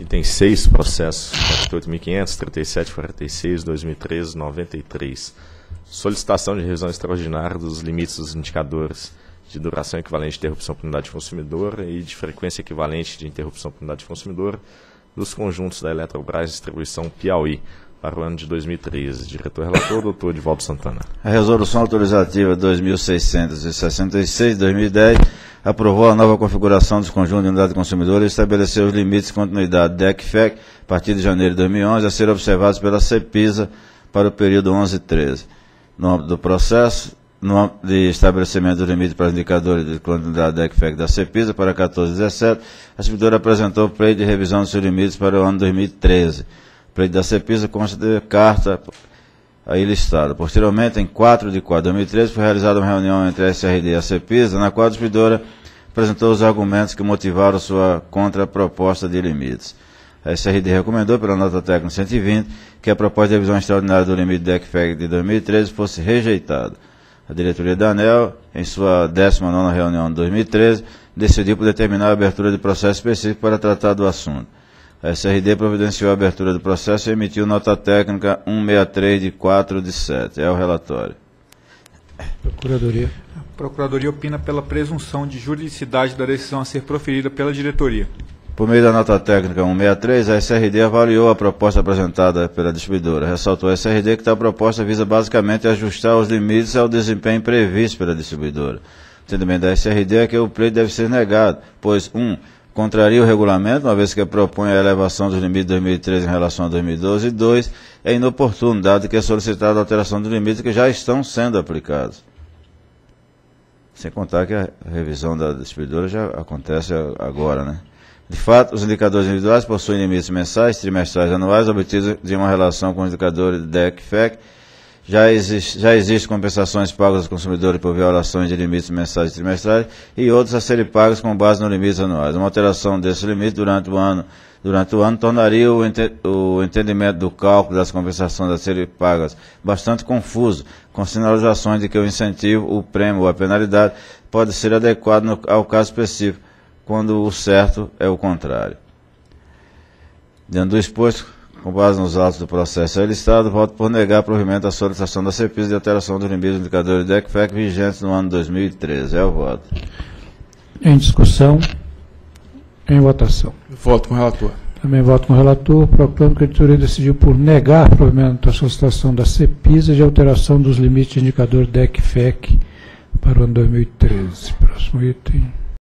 Item 6, processo 48.500, 37, 46, 2013, 93. Solicitação de revisão extraordinária dos limites dos indicadores de duração equivalente de interrupção por unidade de consumidor e de frequência equivalente de interrupção por unidade de consumidor dos conjuntos da Eletrobras Distribuição Piauí para o ano de 2013. Diretor relator, doutor Edivaldo Santana. A resolução autorizativa 2666 de 2010 aprovou a nova configuração dos conjuntos de unidade de consumidor e estabeleceu os limites de continuidade DEC-FEC a partir de janeiro de 2011 a serem observados pela CEPISA para o período 11-13. No âmbito do processo, no de estabelecimento dos limites para os indicadores de continuidade DEC-FEC da CEPISA para 14-17, a servidora apresentou o pleito de revisão dos seus limites para o ano 2013. Pleito da CEPISA consta de carta aí listada. Posteriormente, em 4 de 4 de 2013, foi realizada uma reunião entre a SRD e a CEPISA, na qual a distribuidora apresentou os argumentos que motivaram sua contraproposta de limites. A SRD recomendou, pela nota técnica 120, que a proposta de revisão extraordinária do limite DECFEG de 2013 fosse rejeitada. A diretoria da ANEL, em sua 19ª reunião de 2013, decidiu por determinar a abertura de processo específico para tratar do assunto. A SRD providenciou a abertura do processo e emitiu nota técnica 163 de 4 de 7. É o relatório. Procuradoria. A Procuradoria opina pela presunção de juridicidade da decisão a ser proferida pela diretoria. Por meio da nota técnica 163, a SRD avaliou a proposta apresentada pela distribuidora. Ressaltou a SRD que tal proposta visa basicamente ajustar os limites ao desempenho previsto pela distribuidora. O entendimento da SRD é que o pleito deve ser negado, pois, um, contraria o regulamento, uma vez que propõe a elevação dos limites de 2013 em relação a 2012, e dois, é inoportuno, dado que é solicitada a alteração dos limites que já estão sendo aplicados. Sem contar que a revisão da distribuidora já acontece agora, né? De fato, os indicadores individuais possuem limites mensais, trimestrais anuais obtidos de uma relação com os indicadores DEC-FEC, já existe, já existe compensações pagas aos consumidores por violações de limites mensais e trimestrais e outros a serem pagos com base nos limites anuais. Uma alteração desse limite durante o ano, durante o ano tornaria o, ente, o entendimento do cálculo das compensações a serem pagas bastante confuso, com sinalizações de que o incentivo, o prêmio ou a penalidade pode ser adequado no, ao caso específico, quando o certo é o contrário. Diante do exposto, com base nos autos do processo aí listado, voto por negar provimento à solicitação da CEPIS de alteração dos limites indicadores de DECFEC vigentes no ano 2013. É o voto. Em discussão. Em votação. Voto com o relator. Também voto com o relator, proclamo que a editoria decidiu por negar provimento à solicitação da CEPISA de alteração dos limites de indicador DECFEC para o ano 2013. Próximo item.